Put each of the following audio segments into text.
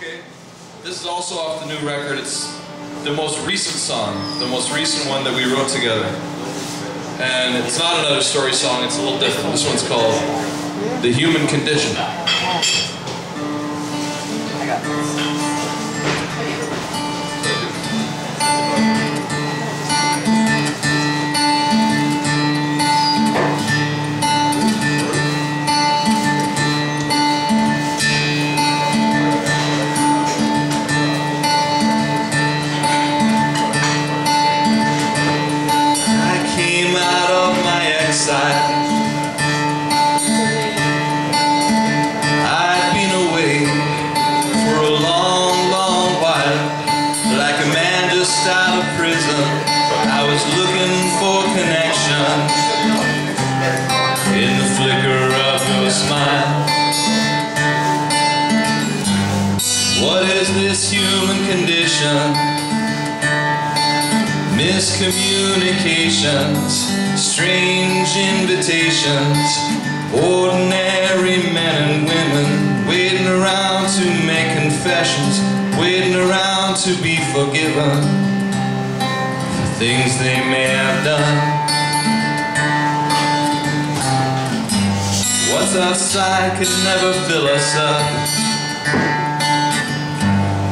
Okay. This is also off the new record. It's the most recent song, the most recent one that we wrote together. And it's not another story song, it's a little different. This one's called The Human Condition. I was looking for connection in the flicker of your smile. What is this human condition? Miscommunications, strange invitations, ordinary men and women waiting around to make confessions, waiting around to be forgiven for things they may have done. What's outside could never fill us up,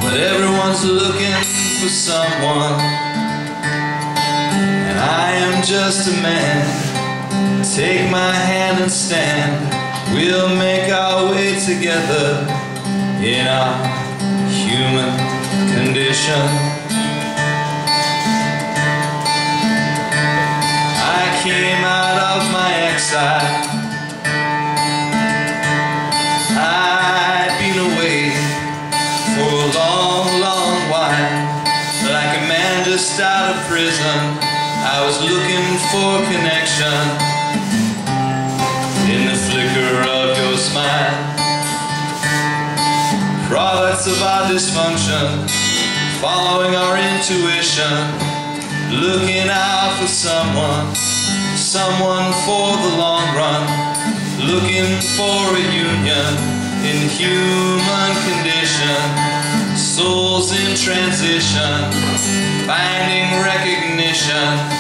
but everyone's looking for someone. And I am just a man. Take my hand and stand. We'll make our way together in our human condition. Exile. I'd been away for a long, long while. Like a man just out of prison, I was looking for connection in the flicker of your smile. Products of our dysfunction, following our intuition, looking out for someone, someone for the long run, looking for a union in human condition, souls in transition, finding recognition,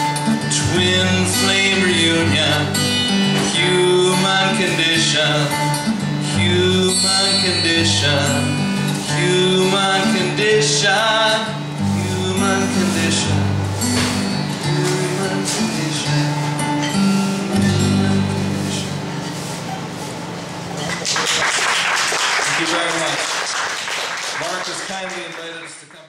very much. Mark has kindly invited us to come back.